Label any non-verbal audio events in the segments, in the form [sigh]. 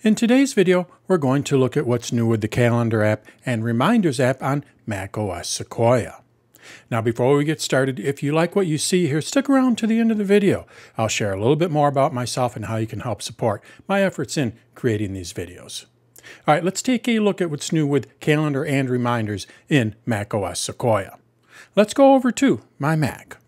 In today's video, we're going to look at what's new with the Calendar app and Reminders app on macOS Sequoia. Now, before we get started, if you like what you see here, stick around to the end of the video. I'll share a little bit more about myself and how you can help support my efforts in creating these videos. All right, let's take a look at what's new with Calendar and Reminders in macOS Sequoia. Let's go over to my Mac.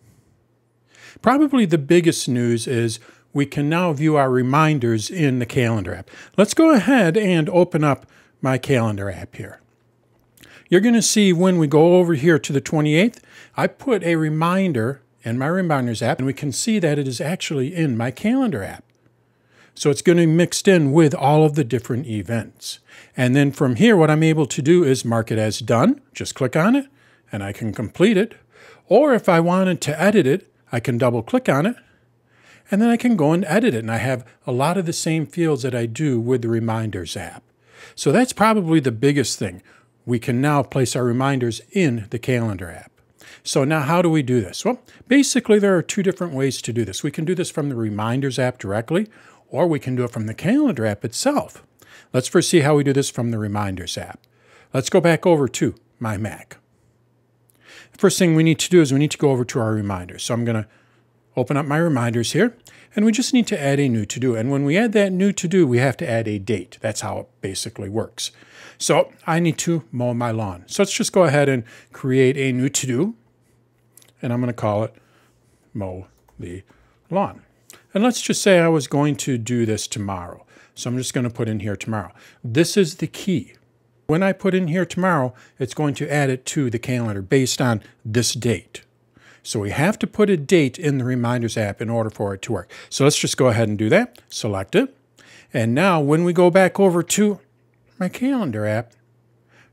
Probably the biggest news is we can now view our reminders in the calendar app. Let's go ahead and open up my calendar app here. You're going to see when we go over here to the 28th, I put a reminder in my reminders app and we can see that it is actually in my calendar app. So it's going to be mixed in with all of the different events. And then from here, what I'm able to do is mark it as done. Just click on it and I can complete it. Or if I wanted to edit it, I can double click on it and then I can go and edit it. And I have a lot of the same fields that I do with the Reminders app. So that's probably the biggest thing. We can now place our reminders in the calendar app. So now how do we do this? Well, basically there are two different ways to do this. We can do this from the Reminders app directly, or we can do it from the calendar app itself. Let's first see how we do this from the Reminders app. Let's go back over to my Mac. The first thing we need to do is we need to go over to our reminders. So I'm going to open up my reminders here, and we just need to add a new to-do. And when we add that new to-do, we have to add a date. That's how it basically works. So I need to mow my lawn. So let's just go ahead and create a new to-do, and I'm going to call it mow the lawn. And let's just say I was going to do this tomorrow. So I'm just going to put in here tomorrow. This is the key. When I put in here tomorrow, it's going to add it to the calendar based on this date. So we have to put a date in the Reminders app in order for it to work. So let's just go ahead and do that. Select it. And now when we go back over to my calendar app,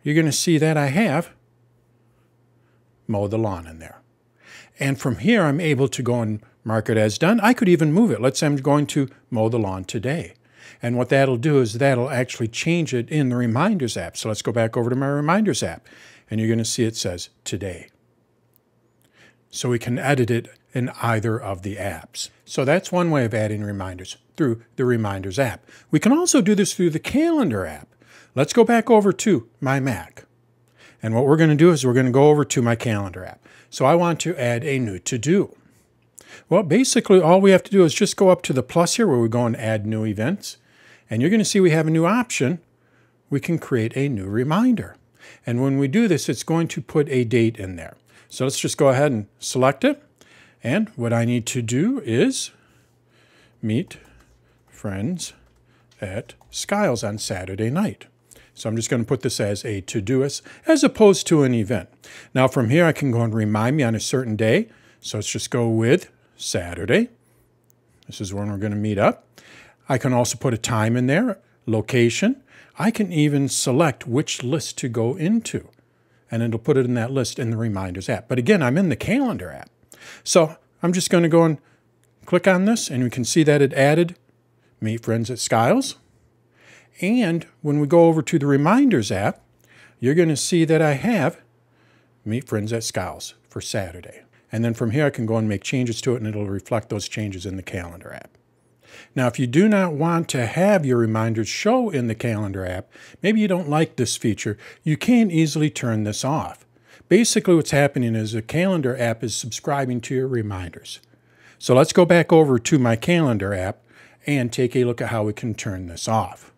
you're going to see that I have mow the lawn in there. And from here, I'm able to go and mark it as done. I could even move it. Let's say I'm going to mow the lawn today. And what that'll do is that'll actually change it in the Reminders app. So let's go back over to my Reminders app. And you're going to see it says today so we can edit it in either of the apps. So that's one way of adding reminders through the Reminders app. We can also do this through the Calendar app. Let's go back over to my Mac. And what we're going to do is we're going to go over to my Calendar app. So I want to add a new to-do. Well, basically all we have to do is just go up to the plus here where we go and add new events. And you're going to see we have a new option. We can create a new reminder. And when we do this, it's going to put a date in there. So let's just go ahead and select it. And what I need to do is meet friends at Skiles on Saturday night. So I'm just going to put this as a to-doist as opposed to an event. Now from here I can go and remind me on a certain day. So let's just go with Saturday. This is when we're going to meet up. I can also put a time in there, location. I can even select which list to go into and it'll put it in that list in the Reminders app. But again, I'm in the Calendar app. So I'm just going to go and click on this, and we can see that it added Meet Friends at Skiles. And when we go over to the Reminders app, you're going to see that I have Meet Friends at Skiles for Saturday. And then from here, I can go and make changes to it, and it'll reflect those changes in the Calendar app. Now, if you do not want to have your reminders show in the calendar app, maybe you don't like this feature, you can easily turn this off. Basically, what's happening is the calendar app is subscribing to your reminders. So let's go back over to my calendar app and take a look at how we can turn this off.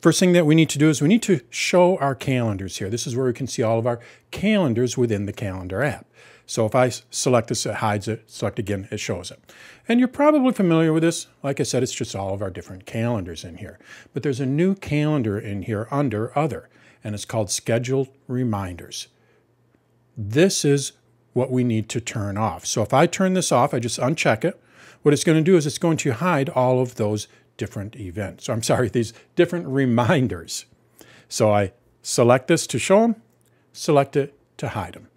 First thing that we need to do is we need to show our calendars here. This is where we can see all of our calendars within the calendar app. So if I select this, it hides it, select again, it shows it. And you're probably familiar with this. Like I said, it's just all of our different calendars in here. But there's a new calendar in here under Other, and it's called Scheduled Reminders. This is what we need to turn off. So if I turn this off, I just uncheck it. What it's going to do is it's going to hide all of those different events. I'm sorry, these different reminders. So I select this to show them, select it to hide them.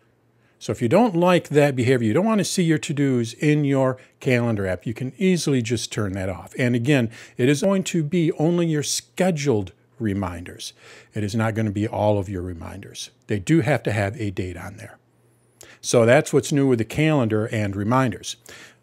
So if you don't like that behavior, you don't want to see your to-dos in your calendar app, you can easily just turn that off. And again, it is going to be only your scheduled reminders. It is not going to be all of your reminders. They do have to have a date on there. So that's what's new with the calendar and reminders.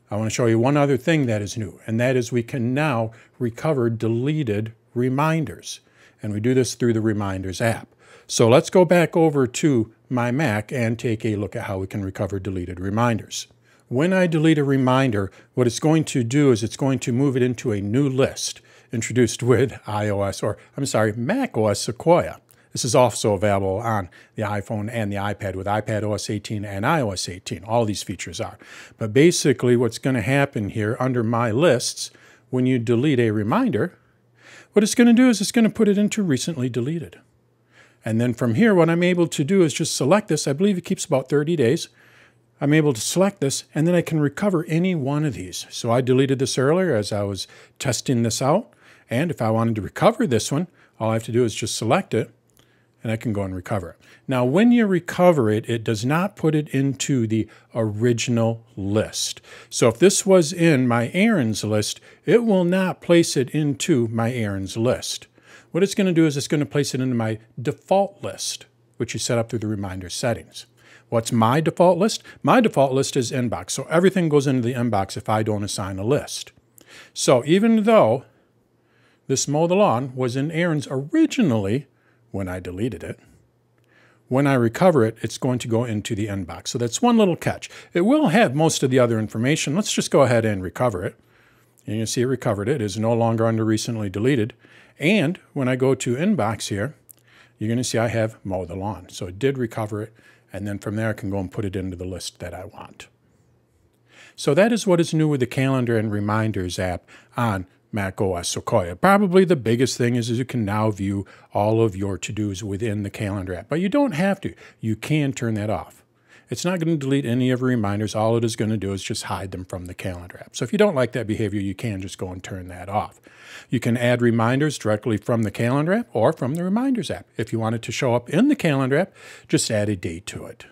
I want to show you one other thing that is new, and that is we can now recover deleted reminders. And we do this through the Reminders app. So let's go back over to my Mac and take a look at how we can recover deleted reminders. When I delete a reminder, what it's going to do is it's going to move it into a new list introduced [laughs] with iOS, or I'm sorry, Mac OS Sequoia. This is also available on the iPhone and the iPad with iPad OS 18 and iOS 18. All these features are. But basically, what's going to happen here under My Lists, when you delete a reminder, what it's going to do is it's going to put it into recently deleted. And then from here, what I'm able to do is just select this. I believe it keeps about 30 days. I'm able to select this, and then I can recover any one of these. So I deleted this earlier as I was testing this out. And if I wanted to recover this one, all I have to do is just select it, and I can go and recover it. Now, when you recover it, it does not put it into the original list. So if this was in my errands list, it will not place it into my errands list. What it's going to do is it's going to place it into my default list, which you set up through the reminder settings. What's my default list? My default list is inbox. So everything goes into the inbox if I don't assign a list. So even though this mow the lawn was in errands originally when I deleted it, when I recover it, it's going to go into the inbox. So that's one little catch. It will have most of the other information. Let's just go ahead and recover it. And you can see it recovered it. It is no longer under recently deleted. And when I go to inbox here, you're going to see I have mow the lawn. So it did recover it. And then from there, I can go and put it into the list that I want. So that is what is new with the Calendar and Reminders app on Mac OS Sequoia. Probably the biggest thing is, is you can now view all of your to-dos within the Calendar app. But you don't have to. You can turn that off. It's not going to delete any of your reminders. All it is going to do is just hide them from the calendar app. So if you don't like that behavior, you can just go and turn that off. You can add reminders directly from the calendar app or from the reminders app. If you want it to show up in the calendar app, just add a date to it.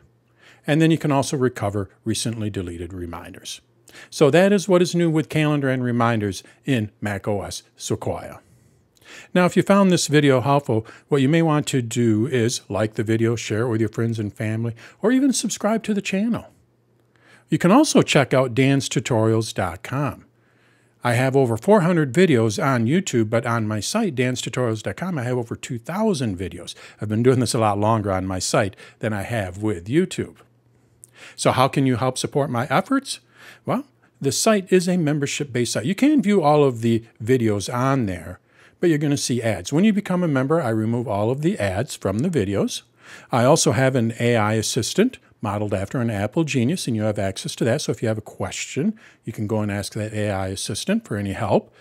And then you can also recover recently deleted reminders. So that is what is new with calendar and reminders in macOS Sequoia. Now, if you found this video helpful, what you may want to do is like the video, share it with your friends and family, or even subscribe to the channel. You can also check out danstutorials.com. I have over 400 videos on YouTube, but on my site, danstutorials.com, I have over 2,000 videos. I've been doing this a lot longer on my site than I have with YouTube. So how can you help support my efforts? Well, the site is a membership-based site. You can view all of the videos on there, but you're going to see ads. When you become a member, I remove all of the ads from the videos. I also have an AI assistant modeled after an Apple Genius, and you have access to that. So if you have a question, you can go and ask that AI assistant for any help.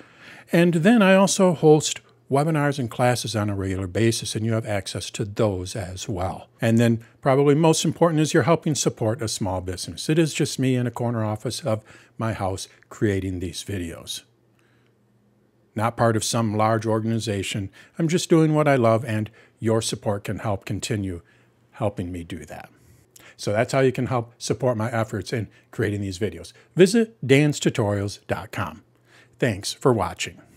And then I also host webinars and classes on a regular basis, and you have access to those as well. And then, probably most important, is you're helping support a small business. It is just me in a corner office of my house creating these videos not part of some large organization. I'm just doing what I love, and your support can help continue helping me do that. So that's how you can help support my efforts in creating these videos. Visit danstutorials.com. Thanks for watching.